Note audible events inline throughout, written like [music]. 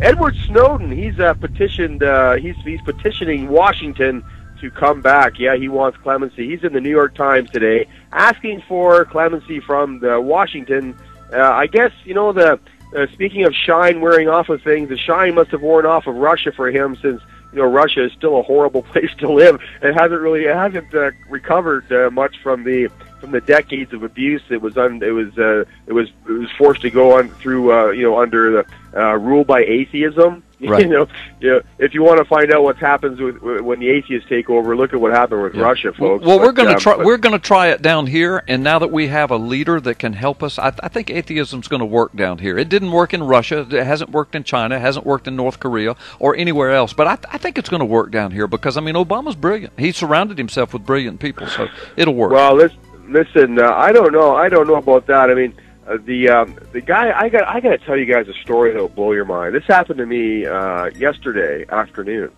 Edward Snowden, he's uh, petitioned. Uh, he's he's petitioning Washington to come back. Yeah, he wants clemency. He's in the New York Times today, asking for clemency from the Washington. Uh, I guess you know the. Uh, speaking of shine wearing off of things, the shine must have worn off of Russia for him since you know Russia is still a horrible [laughs] place to live. It hasn't really it hasn't uh, recovered uh, much from the from the decades of abuse it was un, it was uh, it was it was forced to go on through uh, you know under the uh, rule by atheism. [laughs] Right. You know, you know, if you want to find out what happens with, when the atheists take over, look at what happened with Yeah. Russia, folks. Well, we're going to um, try. but- We're going to try it down here, and now that we have a leader that can help us, I, I think atheism's going to work down here. It didn't work in Russia. It hasn't worked in China. It hasn't worked in North Korea or anywhere else. But I, I think it's going to work down here because I mean, Obama's brilliant. He surrounded himself with brilliant people, so it'll work. Well, listen, listen uh, I don't know. I don't know about that. I mean, uh, the um, the guy. I got. I got to tell you guys a story that will blow your mind. This happened to me uh, yesterday afternoon.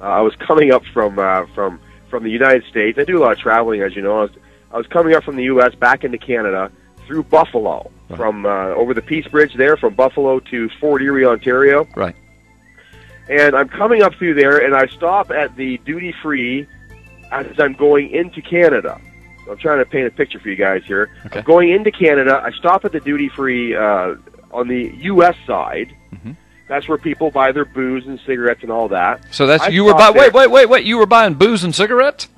Uh, I was coming up from uh, from from the United States. I do a lot of traveling, as you know. I was, I was coming up from the U.S. back into Canada through Buffalo, Right. from uh, over the Peace Bridge there, from Buffalo to Fort Erie, Ontario. right. and I'm coming up through there, and I stop at the duty free as I'm going into Canada. I'm trying to paint a picture for you guys here. Okay. I'm going into Canada. I stop at the duty free uh, on the U.S. side. Mhm. That's where people buy their booze and cigarettes and all that. So that's I you were buying. Wait, wait, wait, wait. You were buying booze and cigarettes.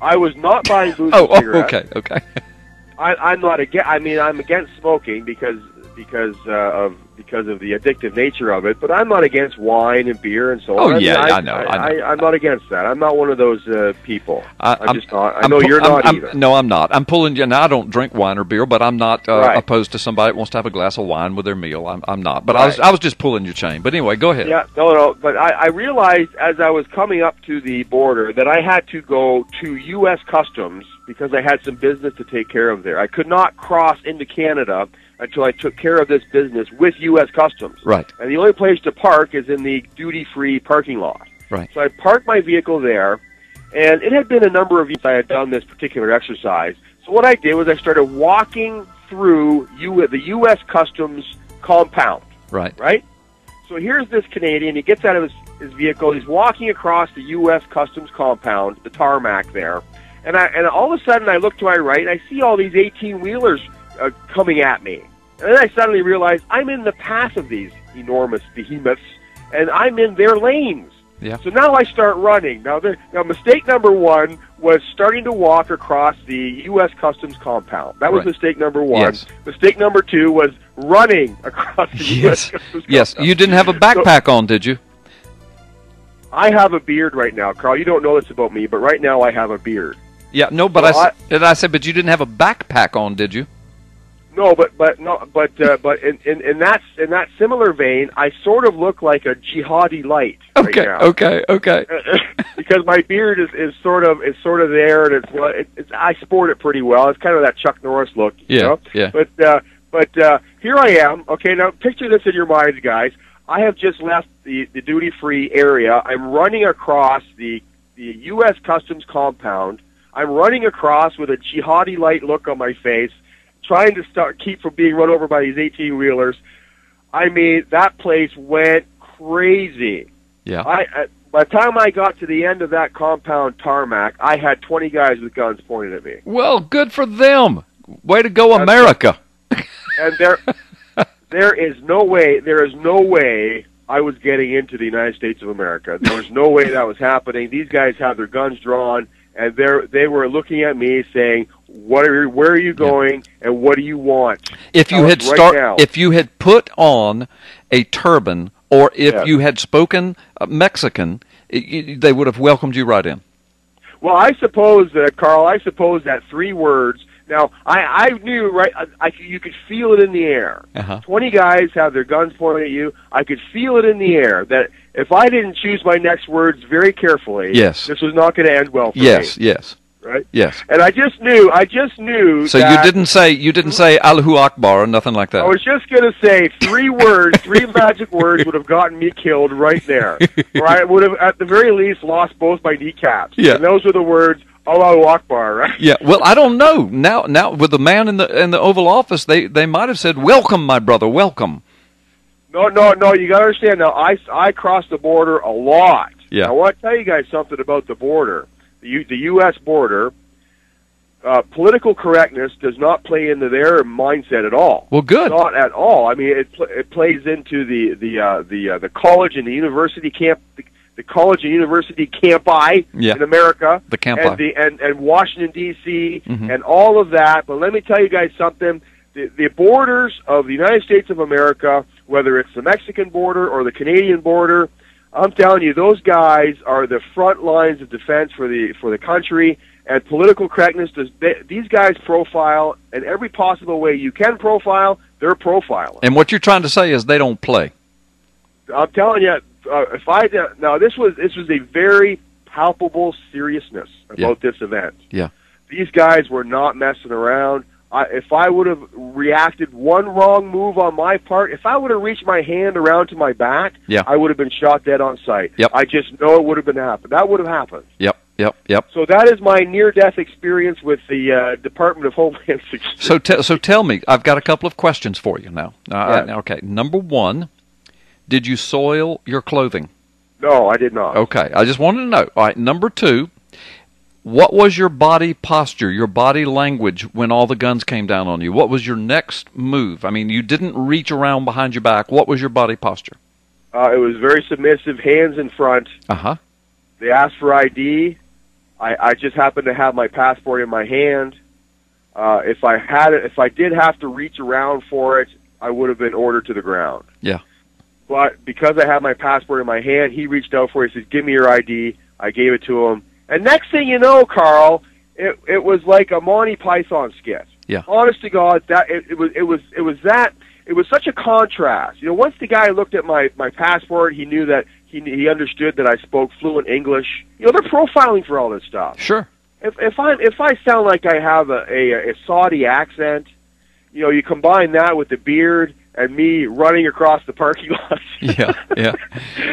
I was not buying booze Oh, and oh, cigarettes. okay, okay. [laughs] I, I'm not against. I mean, I'm against smoking because because uh, of because of the addictive nature of it. But I'm not against wine and beer and so Oh, on. I mean, yeah, I, I know, I know. I, am not against that. I'm not one of those uh, people. I- I'm, just not. I I'm know pu- you're I'm- not I'm- either. No, I'm not. I'm pulling you. Now, I don't drink wine or beer, but I'm not uh, Right. opposed to somebody that wants to have a glass of wine with their meal. I'm, I'm not. But I was, I was just pulling your chain. But anyway, go ahead. Yeah, no, no. But I, I realized as I was coming up to the border that I had to go to U.S. Customs because I had some business to take care of there. I could not cross into Canada until I took care of this business with U.S. Customs. Right. And the only place to park is in the duty-free parking lot. Right. So I parked my vehicle there, and it had been a number of years I had done this particular exercise. So what I did was I started walking through U- the U.S. Customs compound Right. right? So here's this Canadian. He gets out of his, his vehicle. He's walking across the U.S. Customs compound, the tarmac there, and I and all of a sudden I look to my right and I see all these 18 wheelers uh, coming at me, and then I suddenly realize I'm in the path of these enormous behemoths, and I'm in their lanes. Yeah. So now I start running. Now, the, now mistake number one was starting to walk across the U.S. Customs compound. That was Right. mistake number one. Yes. Mistake number two was running across the Yes. U.S. Customs Yes. compound. You didn't have a backpack on, did you? I have a beard right now, Carl. You don't know this about me, but right now I have a beard. Yeah. No, but Well, I, s- and I said, but you didn't have a backpack on, did you? No, but but no, but uh, but in, in in that in that similar vein, I sort of look like a jihadi light right Okay. now. Okay. Okay. [laughs] because my beard is, is sort of is sort of there, and it's well, it, it's I sport it pretty well. It's kind of that Chuck Norris look, you Yeah. know. Yeah. But uh, but uh, here I am. Okay, now picture this in your minds, guys. I have just left the the duty free area. I'm running across the the U.S. Customs compound. I'm running across with a jihadi light look on my face, trying to start keep from being run over by these 18 wheelers. I mean, that place went crazy. Yeah. I, I by the time I got to the end of that compound tarmac, I had 20 guys with guns pointed at me, Well, good for them. Way to go, That's- America. [laughs] and there, there is no way, there is no way I was getting into the United States of America. There was no way that was happening. These guys had their guns drawn, and they they were looking at me saying, "What are you, where are you going, and what do you want?" If you had right start, now. if you had put on a turban, or if you had spoken uh, Mexican, they would have welcomed you right in. Well, I suppose, that Carl, I suppose that three words. Now, I, I knew right. I, I, you could feel it in the air. Uh-huh. Twenty guys have their guns pointed at you. I could feel it in the air that if I didn't choose my next words very carefully, Yes. this was not going to end well for Yes. me. Yes. Right. Yes. And I just knew. I just knew. So you didn't say you didn't say Allahu Akbar or nothing like that. I was just going to say three words, three [laughs] magic words would have gotten me killed right there. Right? I would have, at the very least, lost both my kneecaps. Yeah. And those were the words, Allahu Akbar, right? Yeah, well, I don't know. Now, now with the man in the in the Oval Office, they they might have said, "Welcome, my brother, welcome." No, no, no. You got to understand now. I I cross the border a lot. Yeah. I want to tell you guys something about the border, the U, the U.S. border. Uh, political correctness does not play into their mindset at all. Well, good. Not at all. I mean, it pl- it plays into the the uh, the uh, the college and the university camp, the, the college and university campi Yeah. in America, The campi. and the and and Washington D.C. Mhm. and all of that. But let me tell you guys something: the, the borders of the United States of America, whether it's the Mexican border or the Canadian border, I'm telling you, those guys are the front lines of defense for the for the country. And political correctness does they, these guys profile in every possible way you can profile. They're profiling. And what you're trying to say is they don't play. I'm telling you, uh, if I now this was this was a very palpable seriousness about Yeah. this event. Yeah. These guys were not messing around. I, if I would have reacted one wrong move on my part, if I would have reached my hand around to my back, Yeah. I would have been shot dead on sight. Yep. I just know it would have been happened. That would have happened. Yep. Yep. Yep. So that is my near-death experience with the uh, Department of Homeland [laughs] Security. So, te- so tell me, I've got a couple of questions for you now. Uh, Yeah. Okay, number one, did you soil your clothing? no, I did not. Okay, I just wanted to know. All right, number two, what was your body posture, your body language when all the guns came down on you? What was your next move? I mean, you didn't reach around behind your back. What was your body posture? Uh, it was very submissive, hands in front. Uh huh. They asked for ID. I, I just happened to have my passport in my hand. Uh, if I had it, if I did have to reach around for it, I would have been ordered to the ground. Yeah. But because I had my passport in my hand, he reached out for it. He said, "Give me your ID." I gave it to him, and next thing you know, Carl, it it was like a Monty Python skit. Yeah. Honest to God, that it, it was it was it was that it was such a contrast. You know, once the guy looked at my my passport, he knew that he he understood that I spoke fluent English. You know, they're profiling for all this stuff. Sure. If if I if I sound like I have a, a a Saudi accent, you know, you combine that with the beard and me running across the parking lot. [laughs] Yeah. Yeah.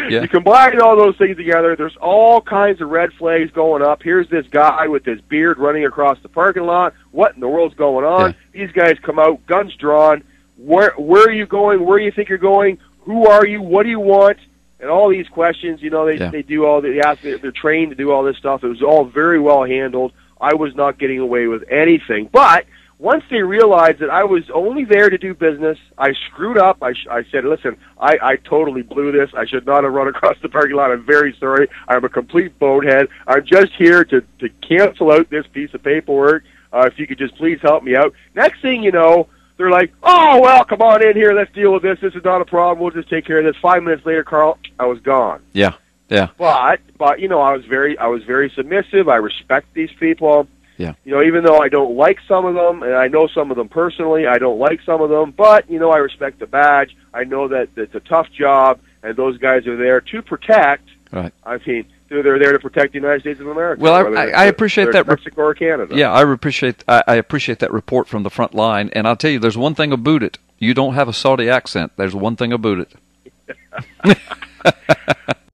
Yeah. You combine all those things together, there's all kinds of red flags going up. Here's this guy with his beard running across the parking lot. What in the world's going on? These guys come out, guns drawn. Where where are you going? Where do you think you're going? Who are you? What do you want? And all these questions, you know, they Yeah. they do all the they ask they're trained to do all this stuff. It was all very well handled. I was not getting away with anything. But once they realized that I was only there to do business, I screwed up. I, sh- I said, listen, I, I totally blew this. I should not have run [laughs] across the parking lot. I'm very sorry. I'm a complete bonehead. I'm just here to, to cancel out this piece of paperwork. Uh, if you could just please help me out. Next thing you know, they're like, oh, well, come on in here. Let's deal with this. This is not a problem. We'll just take care of this. Five minutes later, Carl, I was gone. Yeah. Yeah. But, but you know, I was very, I was very submissive. I respect these people. Yeah. You know, even though I don't like some of them, and I know some of them personally, I don't like some of them. But you know, I respect the badge. I know that it's a tough job, and those guys are there to protect. Right. I mean, they're, there to protect the United States of America. Well, I- I- appreciate that Mexico or Canada. Yeah, I appreciate I, I appreciate that report from the front line, and I'll tell you, there's one thing about it. You don't have a Saudi accent. There's one thing about it. [laughs] [laughs]